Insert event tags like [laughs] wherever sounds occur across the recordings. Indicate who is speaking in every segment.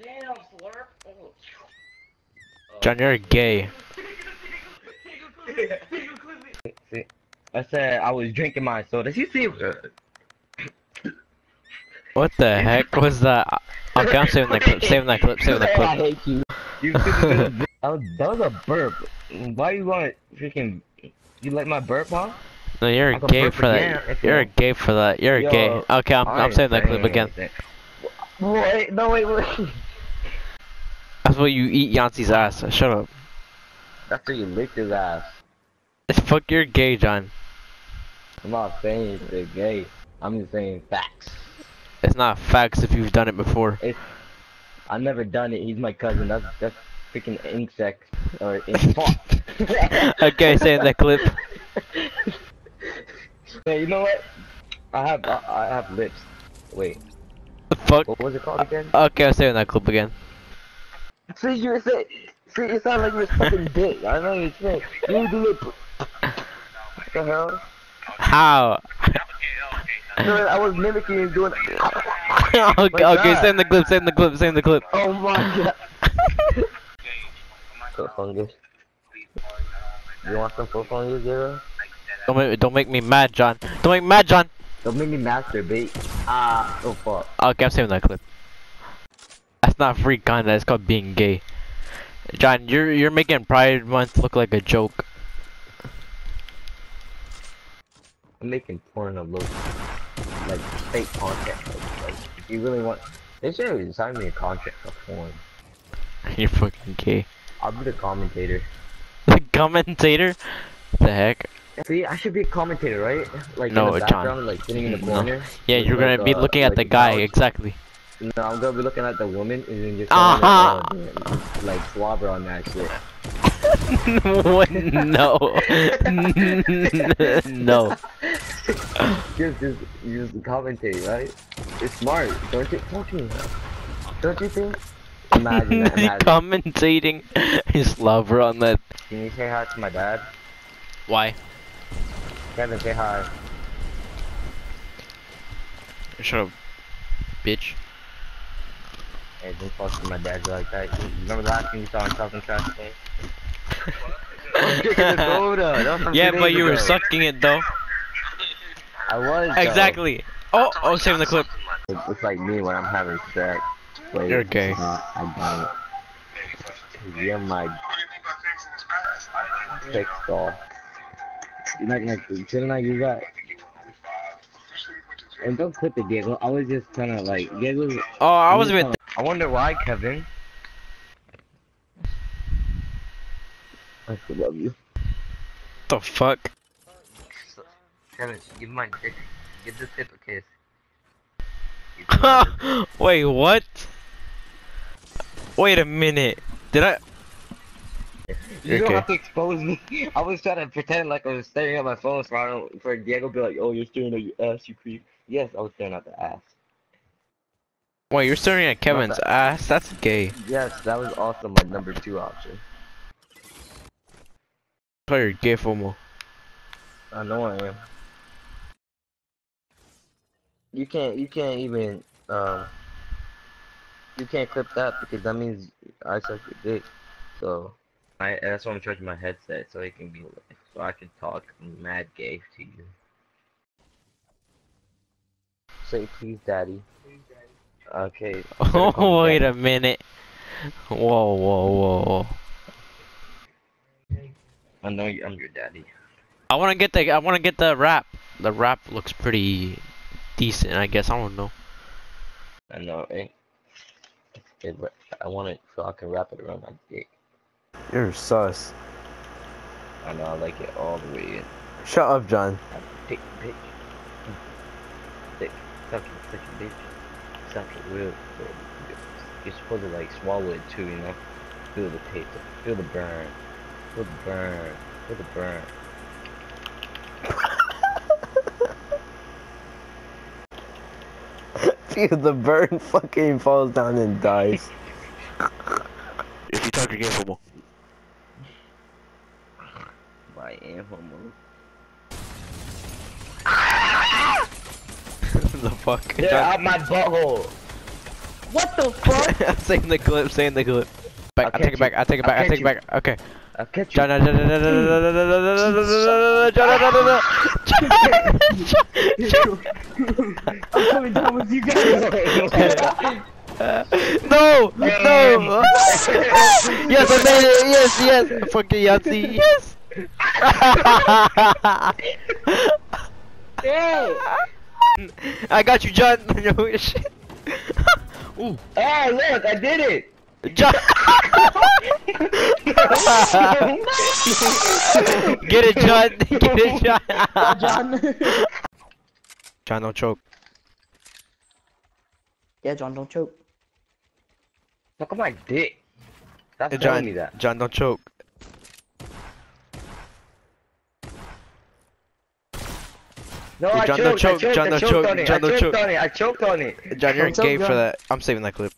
Speaker 1: Damn, slurp. Oh.
Speaker 2: John, you're gay.
Speaker 1: See, I said I was drinking my soda. You see?
Speaker 2: Uh, what the heck was that? [laughs] Okay, I'm saving that clip. Saving that clip. Saving that clip.
Speaker 1: I
Speaker 2: clip.
Speaker 1: hate you. You [laughs] stupid bitch. Uh, that, was, that was a burp. Why you want freaking? You like my burp, huh?
Speaker 2: No, you're
Speaker 1: I
Speaker 2: gay for that.
Speaker 1: if you
Speaker 2: You're a gay for that. You're a
Speaker 1: Yo,
Speaker 2: gay. Okay, I'm,
Speaker 1: I
Speaker 2: I'm saving that clip again.
Speaker 1: Anything. Wait, no, wait, wait.
Speaker 2: That's what you eat Yancey's ass. Shut up.
Speaker 1: That's After you licked his ass. [laughs]
Speaker 2: Fuck, you're gay, John.
Speaker 1: I'm not saying it's gay. I'm just saying facts.
Speaker 2: It's not facts if you've done it before.
Speaker 1: It's, I've never done it. He's my cousin. That's that's freaking insect or [laughs] insect.
Speaker 2: Okay, saving that clip. [laughs]
Speaker 1: Hey, you know what? I have I, I have lips. Wait,
Speaker 2: Fuck.
Speaker 1: what was it called again?
Speaker 2: Uh, okay, I'm saving that clip again.
Speaker 1: See, you said. See, it sounded like you were fucking [laughs] dick. I know you said. You do it. What the hell?
Speaker 2: How?
Speaker 1: No, I was mimicking you doing. [laughs]
Speaker 2: okay, okay,
Speaker 1: God.
Speaker 2: save the clip. Save the clip. Save the clip.
Speaker 1: Oh my god. [laughs] Foot fungus. You want some foot fungus, Zero?
Speaker 2: Don't make, don't make me mad, John. Don't make me mad, John.
Speaker 1: Don't make me masturbate. Ah, oh fuck.
Speaker 2: Okay, I'm saving that clip. That's not free content. It's called being gay. John, you're you're making Pride Month look like a joke.
Speaker 1: I'm making porno look like fake content. Like, like, if you really want, they should have signed me a contract for porn. [laughs]
Speaker 2: You're fucking gay.
Speaker 1: I'll be the commentator. [laughs]
Speaker 2: The commentator? The heck?
Speaker 1: See, I should be a commentator, right? Like
Speaker 2: No,
Speaker 1: in the
Speaker 2: John.
Speaker 1: background, like sitting in the
Speaker 2: No.
Speaker 1: corner.
Speaker 2: Yeah, you're gonna
Speaker 1: like,
Speaker 2: be
Speaker 1: uh,
Speaker 2: looking at
Speaker 1: like
Speaker 2: the guy exactly.
Speaker 1: No, I'm gonna be looking at the woman and then just
Speaker 2: Uh-huh.
Speaker 1: uh, like slobber on that shit.
Speaker 2: What? [laughs] no. [laughs] no.
Speaker 1: just, just, just commentate, right? It's smart, don't you? Don't you? Don't you think? Imagine that. [laughs] Imagine.
Speaker 2: Commentating his lover on that.
Speaker 1: Can you say hi to my dad?
Speaker 2: Why?
Speaker 1: Kevin, say hi.
Speaker 2: Shut up, bitch.
Speaker 1: Hey, don't talk to my dad like that. Remember the last time you saw him talking trash to me?
Speaker 2: Yeah, but you were sucking it though.
Speaker 1: I was. though.
Speaker 2: Exactly. Oh, oh, saving the clip.
Speaker 1: It- It's like me when I'm having sex. Wait,
Speaker 2: You're gay.
Speaker 1: uh, I don't. You're my sex doll. You're not gonna, shouldn't I use that? And don't clip the giggle. I was just kind of like giggles.
Speaker 2: Oh, I was with.
Speaker 1: I wonder why, Kevin. I still love you.
Speaker 2: the fuck?
Speaker 1: Kevin, give my dick. Give the tip a kiss. [laughs] Give
Speaker 2: Wait, what? Wait a minute. Did I? [laughs]
Speaker 1: You don't have to expose me. [laughs] I was trying to pretend like I was staring at my phone so I don't, for Diego be like, oh, you're staring at your ass, you creep. Yes, I was staring at the ass.
Speaker 2: Wait, you're staring at Kevin's ass? That's gay.
Speaker 1: Yes, that was also my number two option.
Speaker 2: Oh, you're gay, FOMO.
Speaker 1: I know I am. You can't, you can't even, um, you can't clip that because that means I suck your dick. So, I, that's why I'm charging my headset so it can be, so I can talk mad gay to you. Say please, daddy. Okay. [laughs]
Speaker 2: Oh, wait a minute. Whoa, whoa, whoa.
Speaker 1: I know you- I'm your daddy.
Speaker 2: I wanna get the I wanna get the wrap. The wrap looks pretty decent, I guess. I don't know.
Speaker 1: I know, eh? It, I want it so I can wrap it around my dick.
Speaker 3: You're sus.
Speaker 1: I know I like it all the way in.
Speaker 3: Shut up, John.
Speaker 1: Dick, bitch. Dick, suck it, suck it, bitch. Suck it real. You're supposed to like swallow it too, you know? Feel the taste, feel the burn. Feel the burn. Feel the burn. [laughs]
Speaker 3: Feel the bird fucking falls down and dies. [laughs]
Speaker 2: If you talk your game, FOMO.
Speaker 1: I am homo.
Speaker 2: the fuck?
Speaker 1: Get out my butthole! What the fuck?
Speaker 2: I'm saying the clip, saying the clip. Back,
Speaker 1: I'll
Speaker 2: I take
Speaker 1: catch
Speaker 2: it back. I take it
Speaker 1: I'll
Speaker 2: back, I
Speaker 1: catch
Speaker 2: take it back. Okay.
Speaker 1: I'll catch you.
Speaker 2: John, John, John, John, John, John, John, John,
Speaker 1: I'm coming down with you guys.
Speaker 2: No, no. Yes, I made it. Yes, yes. Fucking Yahtzee. Yes.
Speaker 1: hey!
Speaker 2: I got you, John. [laughs] No shit. Ooh,
Speaker 1: Oh, look, I did it!
Speaker 2: John. Get it, John. [laughs] Get it, John.
Speaker 4: John.
Speaker 2: John, don't choke.
Speaker 4: yeah, John, don't choke.
Speaker 1: Look at my dick. Stop
Speaker 2: Hey,
Speaker 1: telling me
Speaker 2: John,
Speaker 1: that.
Speaker 2: John, don't choke.
Speaker 1: No,
Speaker 2: Hey,
Speaker 1: I
Speaker 2: John,
Speaker 1: choked,
Speaker 2: don't choke,
Speaker 1: I choked,
Speaker 2: John,
Speaker 1: I
Speaker 2: don't
Speaker 1: choked
Speaker 2: choke,
Speaker 1: on it,
Speaker 2: John, don't
Speaker 1: choked
Speaker 2: choke.
Speaker 1: on it, I choked on it.
Speaker 2: John, you're
Speaker 4: Don't
Speaker 2: gay for that. I'm saving that clip.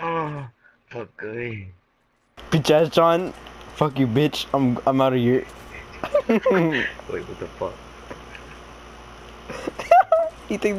Speaker 1: Oh, [laughs] fuck good.
Speaker 3: Bitch ass John. Fuck you, bitch. I'm I'm out of here. [laughs]
Speaker 1: Wait, what the fuck?
Speaker 3: e tem